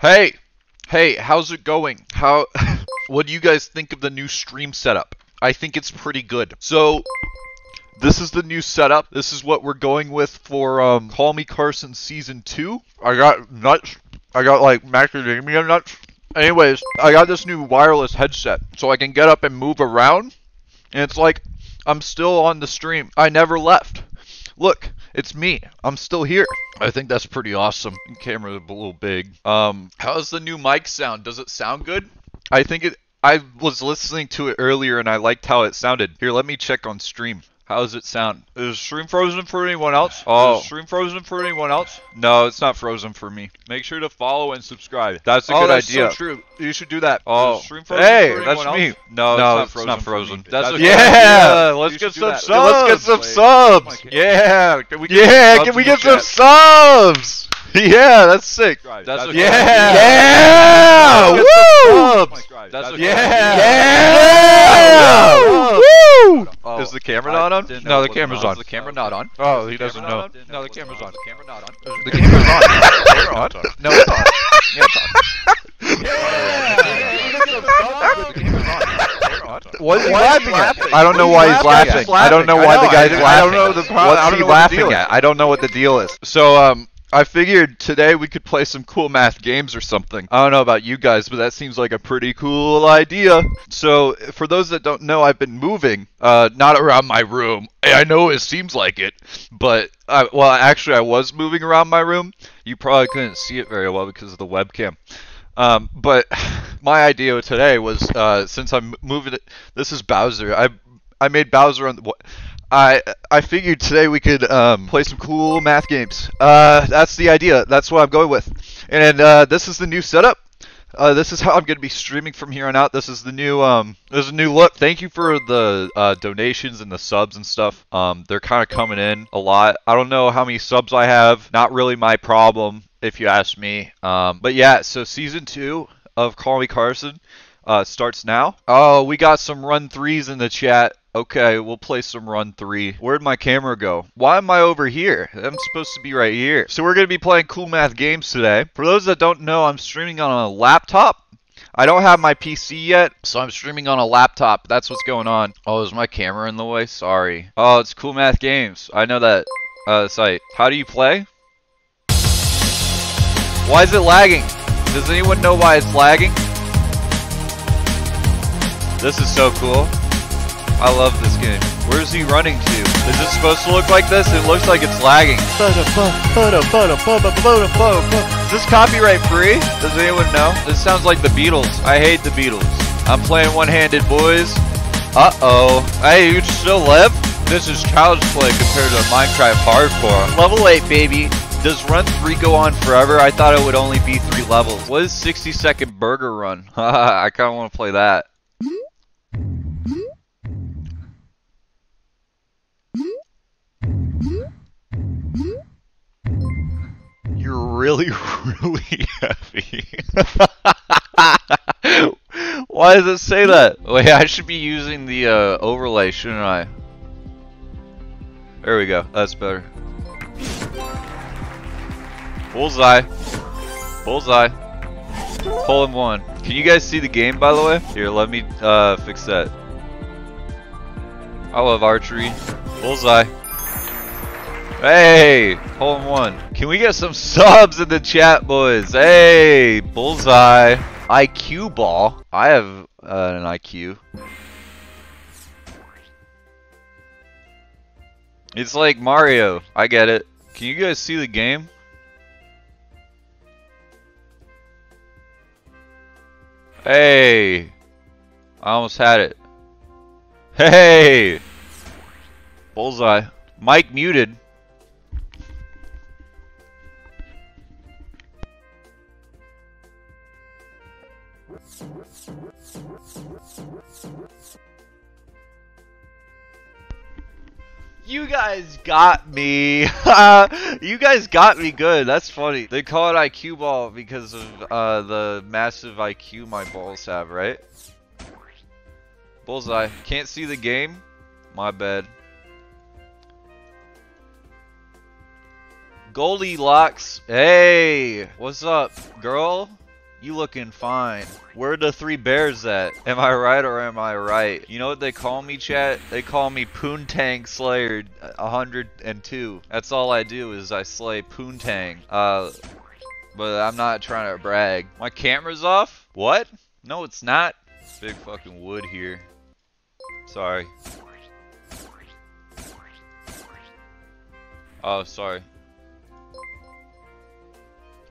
Hey, hey, how's it going? How, what do you guys think of the new stream setup? I think it's pretty good. So, this is the new setup. This is what we're going with for um, Call Me Carson Season 2. I got nuts. I got like macadamia nuts. Anyways, I got this new wireless headset so I can get up and move around. And it's like I'm still on the stream. I never left. Look, it's me. I'm still here. I think that's pretty awesome. Camera's a little big. Um, how's the new mic sound? Does it sound good? I think it. I was listening to it earlier and I liked how it sounded. Here, let me check on stream. How does it sound? Is stream frozen for anyone else? Oh. Is stream frozen for anyone else? No, it's not frozen for me. Make sure to follow and subscribe. That's a oh, good that's idea. so true. You should do that. Oh, Is stream frozen hey, for that's anyone me. else? No, No, it's, not, it's not frozen frozen. That's That's a yeah. good idea. Let's get some that. subs. Let's get some subs. Yeah. Can we get Yeah, some can we subs get some chat? subs? Yeah, that's sick. That's That's a a yeah. Yeah. Woo. That's a yeah. idea. Yeah. Woo. Oh, Is the camera not on? No, the camera's on. on. Is the camera not on? Oh, he doesn't know. No, the camera's on? on. The camera not on? The camera's on. Camera on? No, it's on. Yeah, it's on. What is he laughing at? I don't know why he's laughing. I don't know why the guy's laughing. I don't know the pro- What's I don't he know what the laughing deal is. at? I don't know what the deal is. So, um, I figured today we could play some cool math games or something. I don't know about you guys, but that seems like a pretty cool idea. So, for those that don't know, I've been moving, uh, not around my room. I know it seems like it, but I, well, actually, I was moving around my room. You probably couldn't see it very well because of the webcam. Um, but my idea today was uh, since I'm moving. This is Bowser. I I made Bowser on the. wha- I I figured today we could um, play some cool math games. Uh, that's the idea. That's what I'm going with. And uh, this is the new setup. Uh, this is how I'm going to be streaming from here on out. This is the new um, this is a new look. Thank you for the uh, donations and the subs and stuff. Um, they're kind of coming in a lot. I don't know how many subs I have. Not really my problem, if you ask me. Um, but yeah, so season two of Call Me Carson uh, starts now. Oh, we got some run threes in the chat. Okay, we'll play some run three. Where'd my camera go? Why am I over here? I'm supposed to be right here. So we're gonna be playing cool math games today. For those that don't know, I'm streaming on a laptop. I don't have my PC yet, so I'm streaming on a laptop. That's what's going on. Oh, is my camera in the way? Sorry. Oh, it's Cool Math Games. I know that uh, site. How do you play? Why is it lagging? Does anyone know why it's lagging? This is so cool. I love this game. Where is he running to? Is it supposed to look like this? It looks like it's lagging. Is this copyright free? Does anyone know? This sounds like the Beatles. I hate the Beatles. I'm playing one-handed, boys. Uh-oh. Hey, you still live? This is child's play compared to Minecraft Hardcore. Level 8, baby. Does Run 3 go on forever? I thought it would only be 3 levels. What is 60 Second Burger Run? I kind of want to play that. Really, really heavy. Why does it say that? Wait, I should be using the uh, overlay, shouldn't I? There we go. That's better. Bullseye. Bullseye. Hole in one. Can you guys see the game, by the way? Here, let me uh, fix that. I love archery. Bullseye. Hey, hole in one. Can we get some subs in the chat, boys? Hey, bullseye. IQ ball. I have uh, an IQ. It's like Mario. I get it. Can you guys see the game? Hey. I almost had it. Hey. Bullseye. Mic muted. You guys got me. you guys got me good. That's funny. They call it IQ ball because of uh, the massive IQ my balls have, right? Bullseye. Can't see the game? My bad. Goldilocks. Hey, what's up, girl? You looking fine. Where the three bears at? Am I right or am I right? You know what they call me, chat? They call me Poontang Slayer 102. That's all I do is I slay Poontang. Uh, but I'm not trying to brag. My camera's off? What? No, it's not. Big fucking wood here. Sorry. Oh, sorry.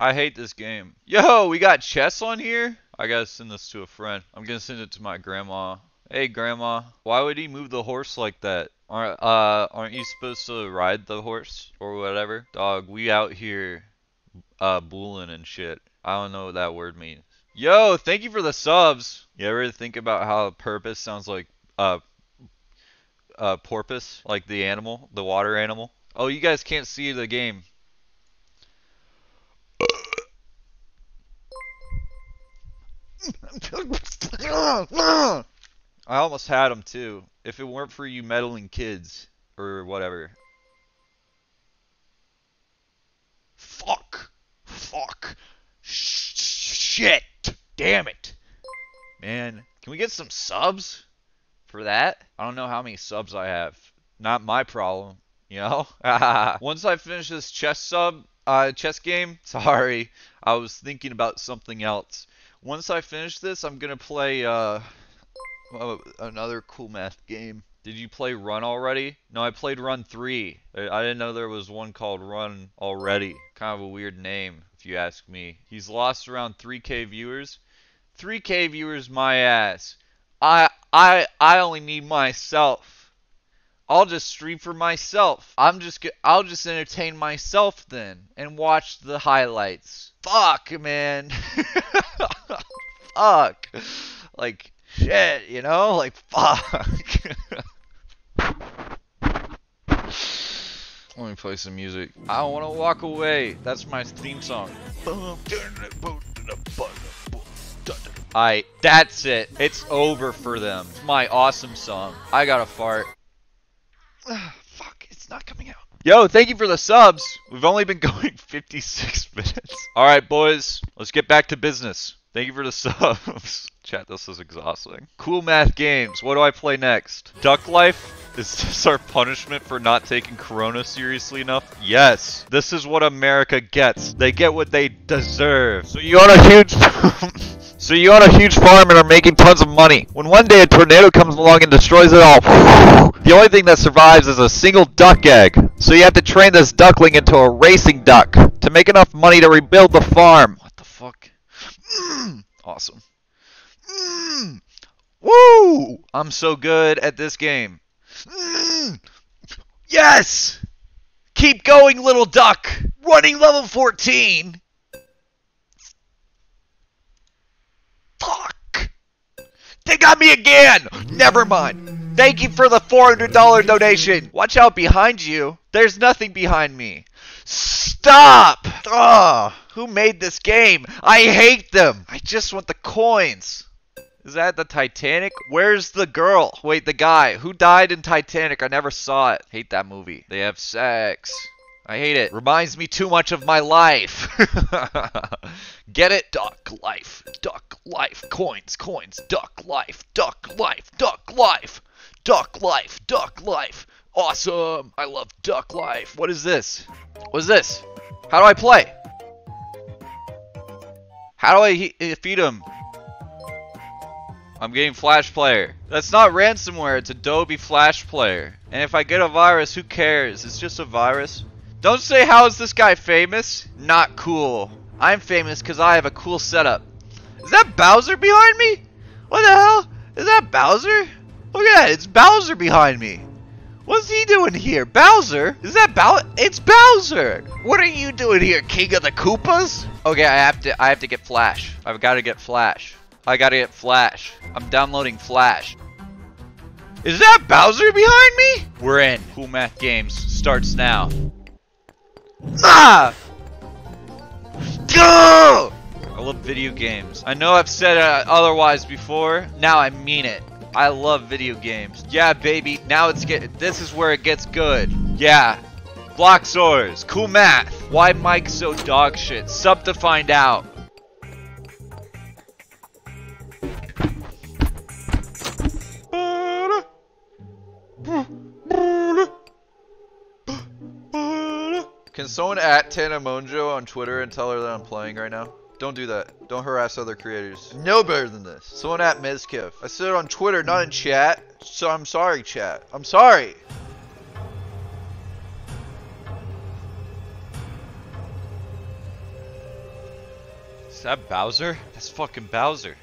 I hate this game. Yo, we got chess on here? I gotta send this to a friend. I'm gonna send it to my grandma. Hey, grandma. Why would he move the horse like that? Aren't, uh, aren't you supposed to ride the horse? Or whatever? Dog, we out here, uh, booling and shit. I don't know what that word means. Yo, thank you for the subs. You ever think about how purpose sounds like, uh, uh, porpoise? Like the animal? The water animal? Oh, you guys can't see the game. I almost had him too. If it weren't for you meddling kids or whatever. Fuck. Fuck. Sh- shit. Damn it. Man, can we get some subs for that? I don't know how many subs I have. Not my problem, you know? Once I finish this chess sub, uh, chess game, sorry, I was thinking about something else. Once I finish this, I'm gonna play uh, uh, another cool math game. Did you play Run already? No, I played Run 3. I I didn't know there was one called Run already. Kind of a weird name, if you ask me. He's lost around 3k viewers. 3k viewers, my ass. I I I only need myself. I'll just stream for myself. I'm just I'll just entertain myself then and watch the highlights. Fuck, man. fuck. Like shit, you know? Like fuck. Let me play some music. I want to walk away. That's my theme song. Alright, that's it. It's over for them. It's my awesome song. I got to fart. Fuck, it's not coming out. Yo, thank you for the subs. We've only been going 56 minutes. Alright, boys, let's get back to business. Thank you for the subs. Chat, this is exhausting. Cool math games. What do I play next? Duck Life? Is this our punishment for not taking Corona seriously enough? Yes. This is what America gets. They get what they deserve. So you own a huge... so you own a huge farm and are making tons of money. When one day a tornado comes along and destroys it all, the only thing that survives is a single duck egg. So you have to train this duckling into a racing duck to make enough money to rebuild the farm. What the fuck? Mm, awesome. Mm, woo! I'm so good at this game. Mm, yes! Keep going, little duck! Running level 14! Fuck! They got me again! Never mind. Thank you for the $400 donation. Watch out behind you. There's nothing behind me. Stop! Ugh! Who made this game? I hate them! I just want the coins. Is that the Titanic? Where's the girl? Wait, the guy. Who died in Titanic? I never saw it. Hate that movie. They have sex. I hate it. Reminds me too much of my life. Get it? Duck life. Duck life. Coins, coins. Duck life. Duck life. Duck life. Duck life. Duck life. Awesome. I love duck life. What is this? What is this? How do I play? How do I uh, feed him? I'm getting Flash Player. That's not ransomware, it's Adobe Flash Player. And if I get a virus, who cares? It's just a virus. Don't say how is this guy famous? Not cool. I'm famous because I have a cool setup. Is that Bowser behind me? What the hell? Is that Bowser? Look at that, it's Bowser behind me. What's he doing here? Bowser? Is that Bow? It's Bowser! What are you doing here, King of the Koopas? Okay, I have to I have to get Flash. I've gotta get Flash. I gotta get Flash. I'm downloading Flash. Is that Bowser behind me? We're in. Cool Math Games starts now. Ah! Go! I love video games. I know I've said uh, otherwise before. Now I mean it. I love video games. Yeah, baby. Now it's get. This is where it gets good. Yeah. Block Bloxorz. Cool math. Why mic so dog shit? Sub to find out. Someone at Tana Mongeau on Twitter and tell her that I'm playing right now? Don't do that. Don't harass other creators. No better than this. Someone at Mizkif. I said it on Twitter, not in chat. So I'm sorry, chat. I'm sorry. Is that Bowser? That's fucking Bowser.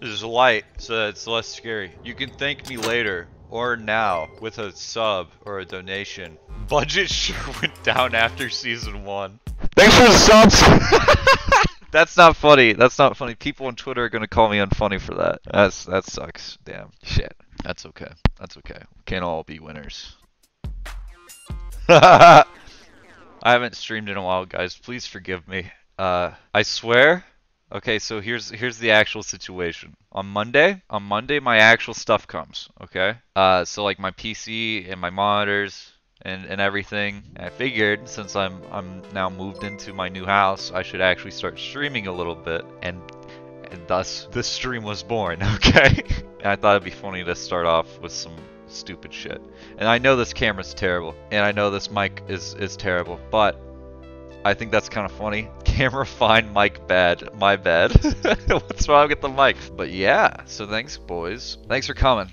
There's a light, so it's less scary. You can thank me later or now with a sub or a donation. Budget sure went down after season one. Thanks for the subs. That's not funny. That's not funny. People on Twitter are gonna call me unfunny for that. That's that sucks. Damn. Shit. That's okay. That's okay. We can't all be winners. I haven't streamed in a while, guys. Please forgive me. Uh, I swear. Okay, so here's here's the actual situation. On Monday, on Monday, my actual stuff comes. Okay. Uh, so like my PC and my monitors and, and everything. And I figured since I'm I'm now moved into my new house, I should actually start streaming a little bit, and and thus this stream was born. Okay, I thought it'd be funny to start off with some stupid shit. And I know this camera's terrible, and I know this mic is is terrible, but I think that's kind of funny. Camera fine, mic bad. My bad. What's wrong with the mic? But yeah, so thanks, boys. Thanks for coming.